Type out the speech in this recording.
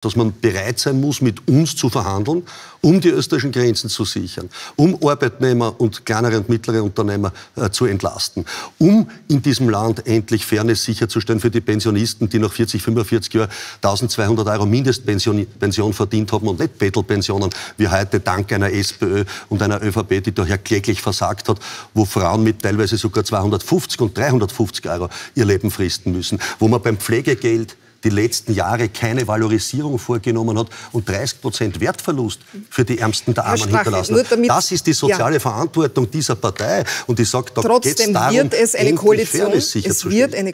dass man bereit sein muss, mit uns zu verhandeln, um die österreichischen Grenzen zu sichern, um Arbeitnehmer und kleinere und mittlere Unternehmer äh, zu entlasten, um in diesem Land endlich Fairness sicherzustellen für die Pensionisten, die nach 40, 45 Jahren 1200 Euro Mindestpension Pension verdient haben und nicht Bettelpensionen wie heute dank einer SPÖ und einer ÖVP, die daher kläglich versagt hat, wo Frauen mit teilweise sogar 250 und 350 Euro ihr Leben fristen müssen, wo man beim Pflegegeld die letzten Jahre keine Valorisierung vorgenommen hat und 30 Prozent Wertverlust für die Ärmsten der Armen hinterlassen hat. Das ist die soziale ja. Verantwortung dieser Partei. Und ich sage, da geht es darum, wird es eine Koalition, es wird eine